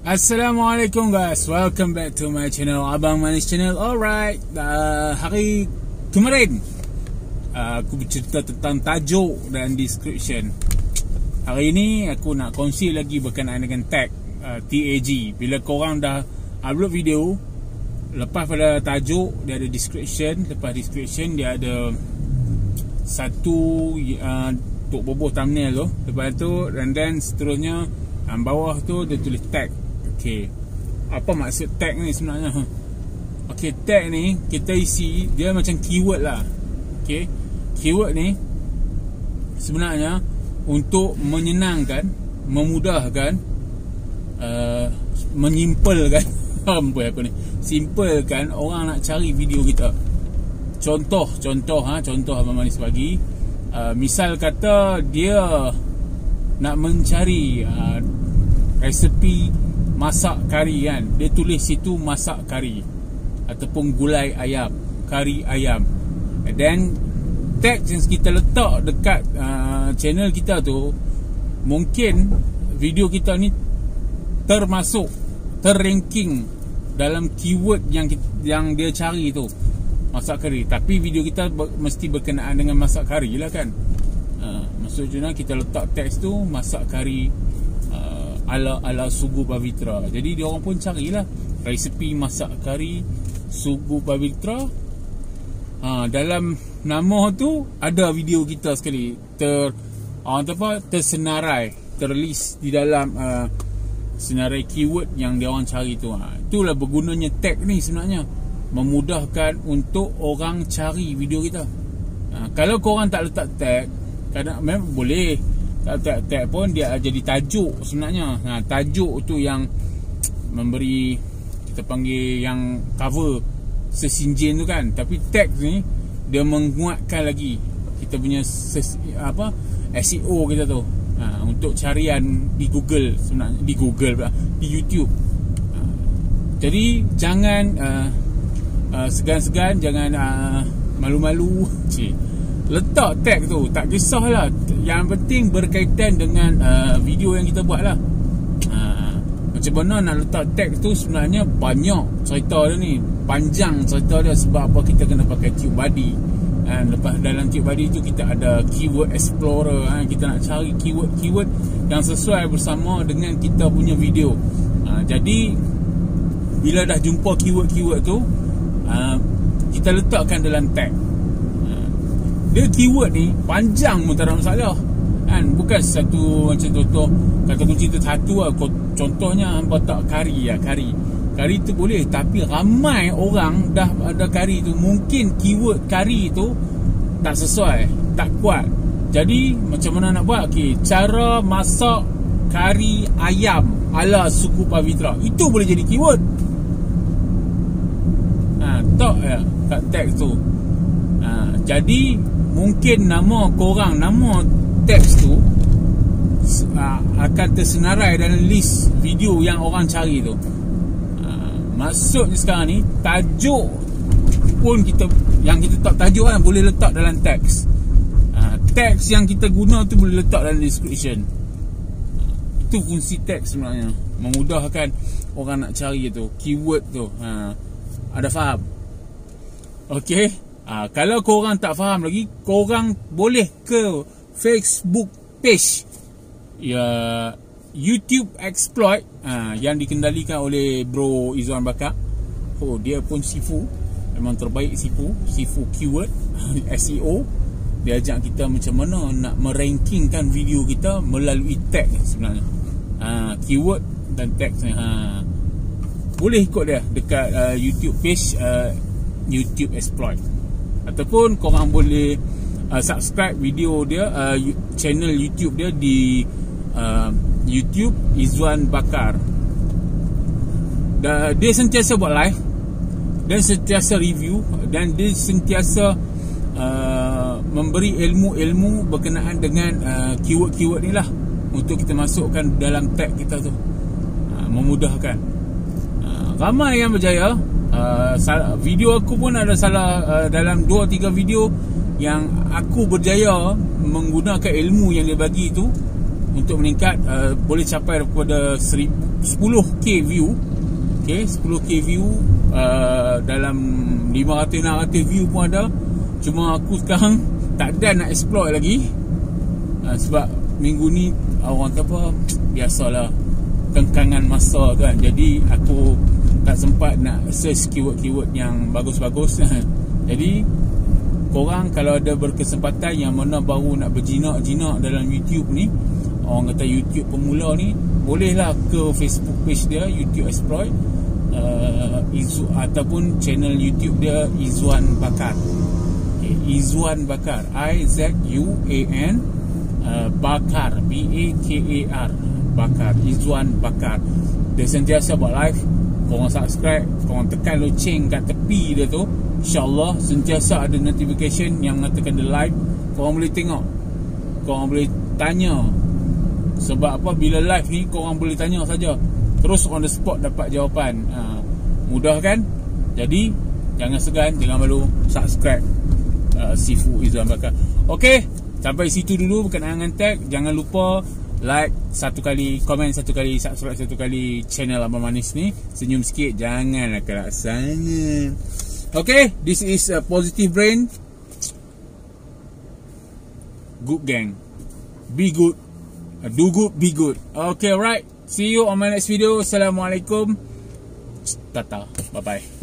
Assalamualaikum guys. Welcome back to my channel Abang Manis Channel. Alright uh, Hari kemarin uh, Aku bercerita tentang tajuk dan description. Hari ini aku nak kongsi lagi berkenaan dengan tag uh, TAG Bila korang dah upload video Lepas pada tajuk Dia ada description. Lepas description dia ada Satu uh, Untuk boboh thumbnail tu. Lepas tu And then seterusnya um, Bawah tu dia tulis tag Okey. Apa maksud tag ni sebenarnya? Okey, tag ni kita isi dia macam keyword lah. Okey. Keyword ni sebenarnya untuk menyenangkan, memudahkan uh, menyimpelkan apa aku ni. Simpelkan orang nak cari video kita. Contoh, contoh ha, contoh Abang Manis bagi. Uh, misal kata dia nak mencari uh, resepi masak kari kan. Dia tulis situ masak kari ataupun gulai ayam kari ayam. And then tag yang kita letak dekat uh, channel kita tu mungkin video kita ni termasuk terranking dalam keyword yang yang dia cari tu masak kari. Tapi video kita ber, mesti berkenaan dengan masak kari lah kan. Uh, maksudnya kita letak teks tu masak kari ala ala sugu pavitra. Jadi dia orang pun carilah resepi masak kari sugu pavitra. Ha, dalam nama tu ada video kita sekali ter orang uh, apa tersenarai terlis di dalam uh, senarai keyword yang dia orang cari tu. Ha, itulah bergunanya tag ni sebenarnya memudahkan untuk orang cari video kita. Ha, kalau korang tak letak tag kadang memang boleh tak tag pun dia jadi tajuk sebenarnya. Ha, tajuk tu yang memberi kita panggil yang cover sesinjin tu kan. Tapi tag ni dia menguatkan lagi kita punya ses, apa SEO kita tu. Ha, untuk carian di Google sebenarnya. Di Google pula. Di YouTube. Ha, jadi jangan uh, uh, segan-segan jangan uh, malu-malu. Cik letak tag tu tak kisahlah. Yang penting berkaitan dengan uh, video yang kita buat lah uh, macam mana nak letak tag tu sebenarnya banyak cerita dia ni. Panjang cerita dia sebab apa kita kena pakai tube body. Dan lepas dalam tube body tu kita ada keyword explorer ha, kita nak cari keyword-keyword yang sesuai bersama dengan kita punya video. Uh, jadi bila dah jumpa keyword-keyword tu uh, kita letakkan dalam tag dia keyword ni panjang pun tak ada masalah. Kan? Bukan satu macam contoh kata kunci tu satu lah. Contohnya hamba tak kari lah kari. Kari tu boleh tapi ramai orang dah ada kari tu mungkin keyword kari tu tak sesuai tak kuat. Jadi macam mana nak buat? Okay, cara masak kari ayam ala suku Pavitra. Itu boleh jadi keyword. Ha, tak ya kat teks tu. Ha, jadi mungkin nama korang nama teks tu uh, akan tersenarai dalam list video yang orang cari tu. Uh, maksudnya sekarang ni tajuk pun kita yang kita tak tajuk kan boleh letak dalam teks uh, teks yang kita guna tu boleh letak dalam description. Itu fungsi teks sebenarnya. Memudahkan orang nak cari tu keyword tu. Ada faham? Okay Ha, kalau korang tak faham lagi, korang boleh ke Facebook page ya YouTube Exploit ha, yang dikendalikan oleh Bro Izwan Bakar. Oh, dia pun sifu. Memang terbaik sifu, sifu keyword SEO. Dia ajak kita macam mana nak merankingkan video kita melalui tag sebenarnya. Ha, keyword dan tag ha. Boleh ikut dia dekat uh, YouTube page uh, YouTube Exploit ataupun korang boleh uh, subscribe video dia uh, channel YouTube dia di uh, YouTube Izwan Bakar. Da, dia sentiasa buat live dan sentiasa review dan dia sentiasa uh, memberi ilmu-ilmu berkenaan dengan uh, keyword-keyword ni lah untuk kita masukkan dalam tag kita tu. Uh, memudahkan. Uh, ramai yang berjaya Uh, video aku pun ada salah uh, dalam 2 3 video yang aku berjaya menggunakan ilmu yang dia bagi tu untuk meningkat uh, boleh capai kepada 10k view. Okay 10k view uh, dalam 500 600 view pun ada. Cuma aku sekarang tak ada nak explore lagi. Uh, sebab minggu ni orang kata apa? Biasalah kengkangan masa kan. Jadi aku tak sempat nak search keyword-keyword yang bagus-bagus. Jadi korang kalau ada berkesempatan yang mana baru nak berjinak-jinak dalam YouTube ni orang kata YouTube pemula ni bolehlah ke Facebook page dia YouTube Exploit uh, Izu, ataupun channel YouTube dia Izwan Bakar. Okay, Izwan Bakar. I Z U A N uh, Bakar. B A K A R Bakar Izwan Bakar. Dia sentiasa buat live. Korang subscribe korang tekan loceng kat tepi dia tu. InsyaAllah sentiasa ada notification yang mengatakan the live. Korang boleh tengok. Korang boleh tanya. Sebab apa? Bila live ni korang boleh tanya saja. Terus on the spot dapat jawapan. Ha, Mudah kan? Jadi jangan segan, jangan malu. Subscribe. Uh, Sifu Izzuan Bakar. Okay, sampai situ dulu berkenaan dengan tag. Jangan lupa like satu kali, komen satu kali, subscribe satu kali channel Abang Manis ni Senyum sikit, janganlah kerak sangat Okay, this is a positive brain. Good gang. Be good. Do good, be good. Okay, right. See you on my next video. Assalamualaikum. Tata. Bye-bye.